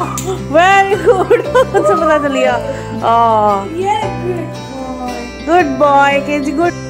Very good उसे पता चल गया। गुड बॉय के जी गुड